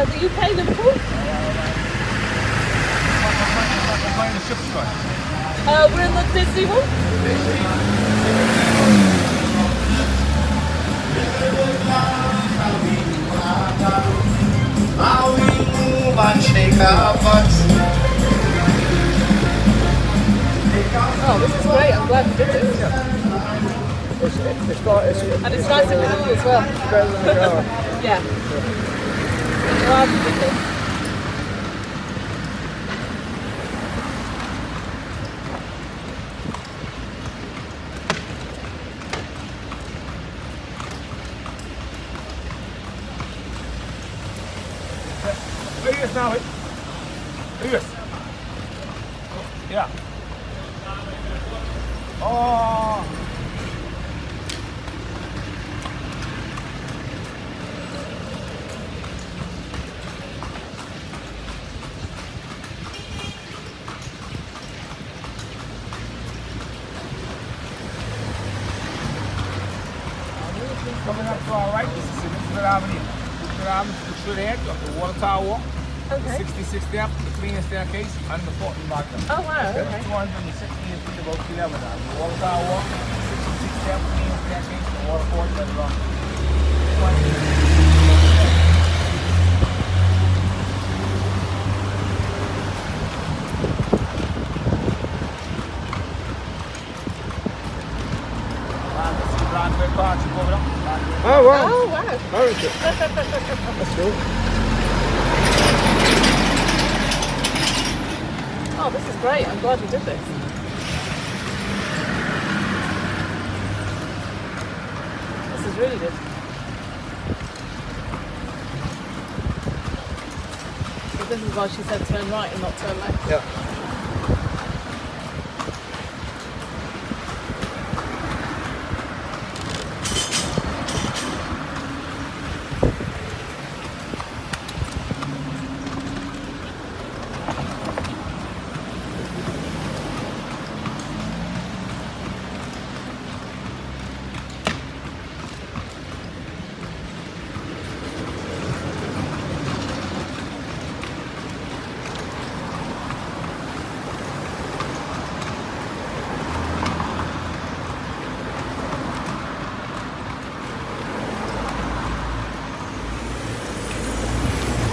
Uh, the UK, Liverpool. Uh, we're in the Disney one. Oh, this is great. I'm glad we did this. It's, it's, not, it's And it's nice and cool as well. better than the car. Yeah. Serious now, eh? Serious. Yeah. Oh. Coming up to our right, this is Avenue. Elizabeth Avenue to the straight ahead the water tower. Okay. 66 step, the Queen's staircase, and the 14 back. Oh, wow. Okay. 216 feet above sea level now. The water tower, 66 step, Queen's staircase, the water port, that's wrong. This is really this is why she said turn right and not turn left. Yeah.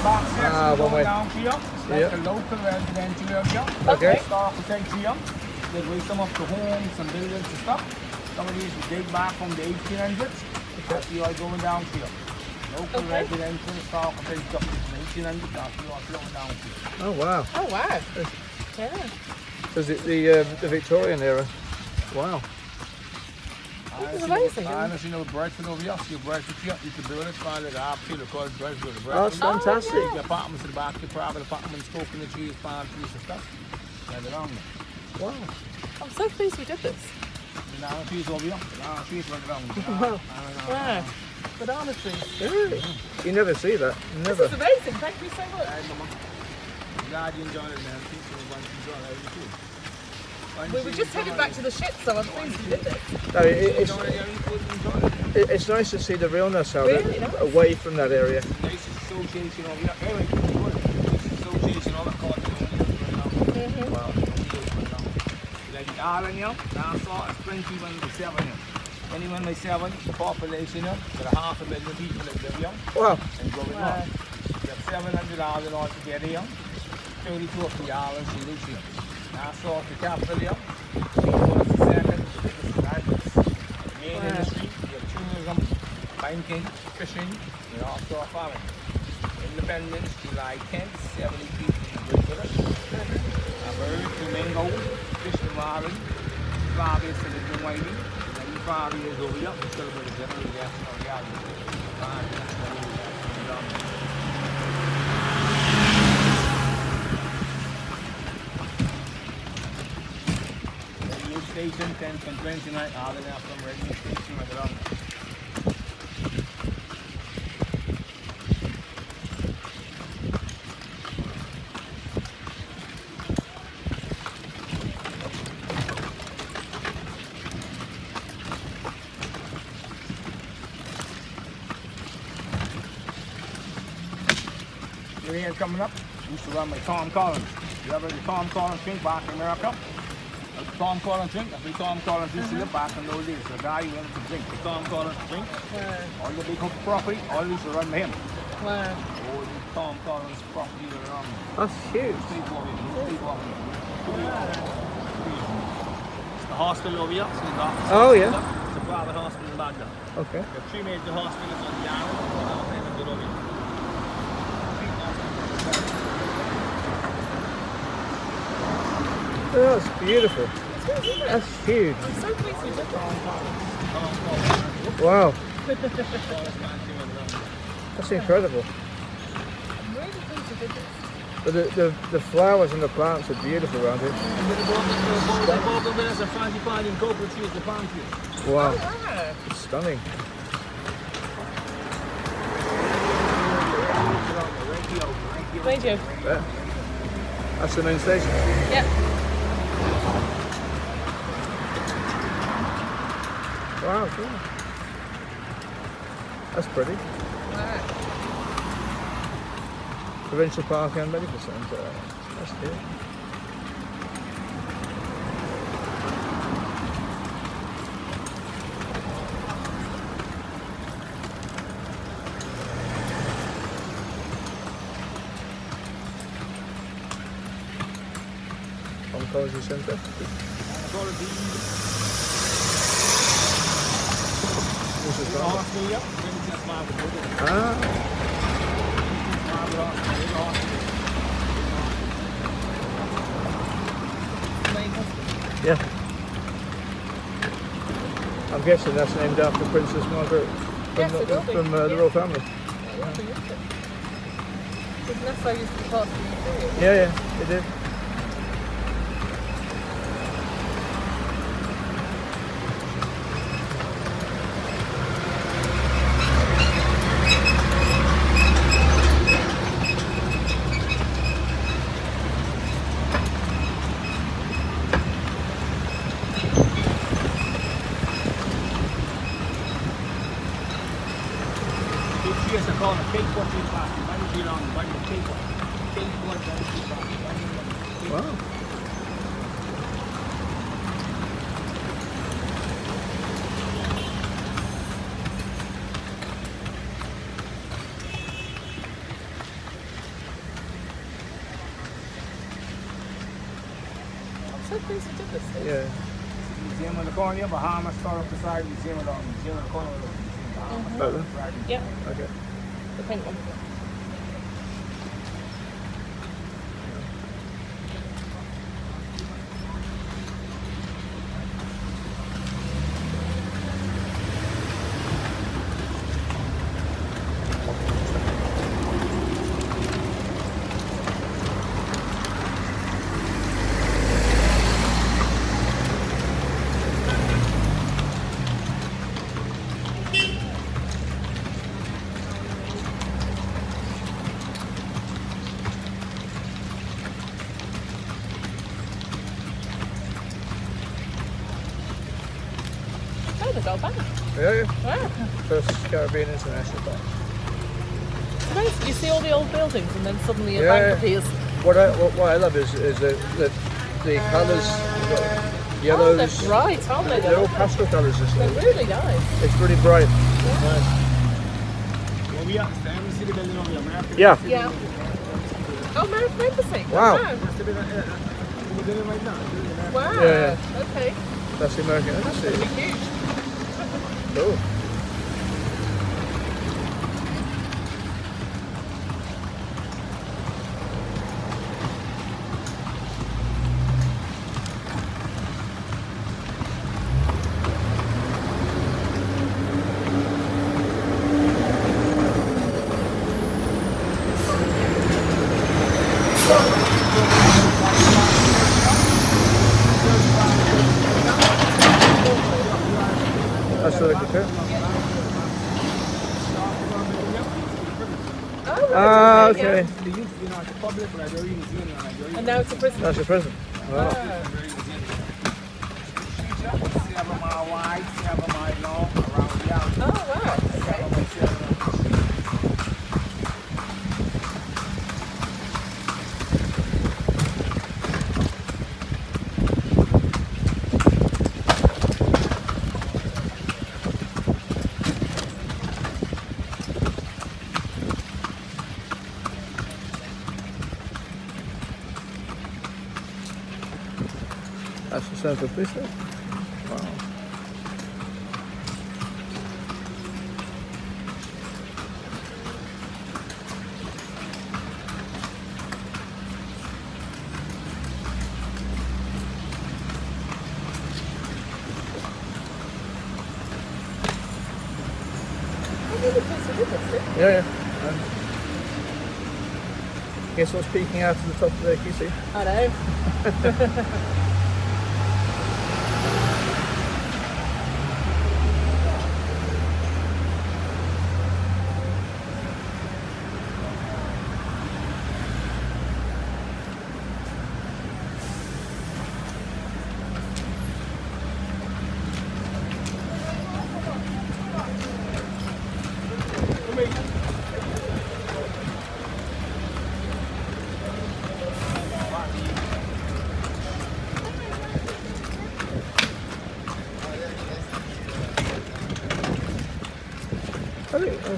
Box section Ah, one going way. down here. It's like Yeah. a local residential area. Okay. Historical things here. They way some of the homes and buildings and stuff. Some of these we date back from the 1800s. That's you are going down here. Local Okay. residential historical things stuff from 1800s. That's you are flowing down here. Oh, wow. Oh, wow. Yeah. So is it the, uh, the Victorian era? Wow. This is amazing. Honestly know Bradford over here. See Bradford here. You can build it. Find it. Feel it called Bradford. Oh, that's fantastic. Oh, The apartments in the back, your private apartments, coconut trees, palm trees and stuff. Yeah, they're on there. Wow. I'm so pleased we did this. Banana trees over here. Banana trees right around. Wow. Wow. Banana trees. Really? You never see that. This Never. is amazing. Thank you so much. I'm Glad you enjoyed it, man. People want to enjoy it too. We were just headed back to the ship, so I'm pleased we did this. No, it, it's, it, yeah, you could enjoy it. it, it's nice to see the realness of Really it, nice. away from that area. Nice association over here. Anyway, good. Nice association over called. Wow. Like the island here, Nassau is 21 to 7 here. 21 by 7, population here, there are half a million people that live here Wow. and going Wow. on. You have 700 islands altogether here. 32 of the islands you live here. Nassau. Main Wow. industry, you have tourism, banking, fishing, and offshore farming. Independence, July 10th, 70 people in with. A bird, flamingo, fish and the little whiting. Then you fly is over here, we celebrate the general and. Fly is the general gas and reality. Radio station 10 and 29, ah, all the way from radio station coming up, used to run my Tom Collins. You ever the Tom Collins drink back in America? Uh, The Tom Collins drink, that's the Tom Collins used to live back in those days. The guy who wanted to drink the Tom Collins drink, Wow. all the big hunk property, all used to run by him. Wow. All the Tom Collins property around. That's huge. People over here, people over here. It's the hospital over here, it's the doctor's Oh, yeah. It's a private hospital in Baghdad. Okay. There are three major hospitals on the island, one out there in the over here. Three hospitals. Oh, that's beautiful. That's huge. I'm so pleased we did that. Wow. Tallest man to in London. That's incredible. I'm really pleased we did this. But the, the, the flowers and the plants are beautiful around here. And then above the- above- above the villas are frangipani and cocoa trees, the palm. Wow. Wow. It's stunning. Radio. Yeah. That's the main station. Yep. Wow, cool. That's pretty. Wow. Provincial Park and Medical Centre. That's good. Oncology Centre. This is fun. Ah, yeah. I'm guessing that's named after Princess Margaret from, Yes, it be. from uh, the Yeah. Royal family. Unless I used to be part of the museum. Yeah, yeah, it did. Wow. I'm so pleased we did this. Yeah. Museum in the corner, Bahamas Historical Society Museum, in the museum in the corner of the museum. Bahamas That one? Yep. Okay. The pink one. Oh, back. Yeah, yeah. Wow. First Caribbean International Bank. It's nice. You see all the old buildings and then suddenly a Yeah. bank appears. What I what, what I love is is that the, the colours, Oh, yellows, they're bright, aren't they? they're all though? pastel colours. It's, They're really nice. it's really bright. Well, we are standing, see the building over there, American. Yeah. Yeah. Oh, American Embassy. Wow. Wow. That's the building, uh, uh, the building right now. the building there. Wow. Yeah, Okay. That's the American That's Embassy. going to be huge. Cool. That's really good. too. Oh, right, Ah, yeah. okay. They used to be like a public library museum, and now it's a prison. That's the prison. Wow. Ah. Oh, wow. Seven mile wide, seven mile long, around the island. Oh, wow. Okay. Seven by seven. Sounds a place. there. Wow. Yeah, yeah. Um, guess what's peeking out of the top of there, can you see? I know.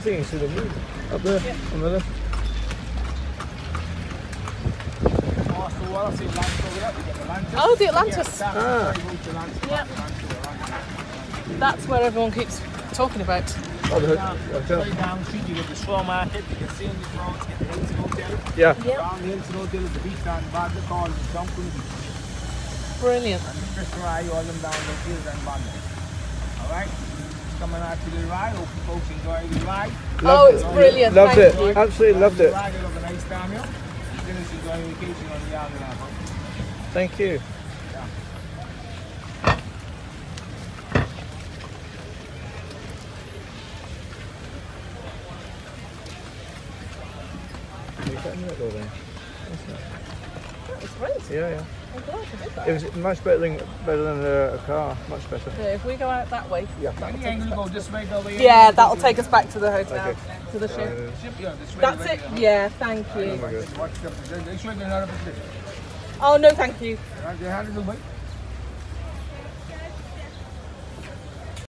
I think I think you see the moon up there on the left. Master Water, see Atlantis over there. We get Atlantis. Oh, the Atlantis. Yeah, Ah. that's very much Atlantis, Yeah. Atlantis, Atlantis. That's where everyone keeps talking about. Oh, the, hotel. right down the street, you get the straw market, you can see on the road, get the Hilton Hotel. Yeah. Yep. Down the Hilton Hotel is the beach down the bottom, called the Junkanoo Beach. Brilliant. And the Chris Rye, all them down the hills and bottom. Alright? Coming out to the ride, hope you folks enjoy the ride. Oh, it's it. brilliant. Loved Thank it. you. Absolutely loved it. Ride, look a nice time, yeah? Then it's enjoying vacation on the island. Thank you. You got in that over there. That's nice. That was great. Yeah, yeah. I'm glad you did that. It was much better than better than a, a car. Much better. Okay, if we go out that way. Yeah. Any angle go this way, go the Yeah, that'll take us back to the hotel, Okay. to the ship. Uh, Ship, yeah, this way. That's right it. there. Yeah, thank you. oh my God. Watch the, they show you another bit. Oh no, thank you.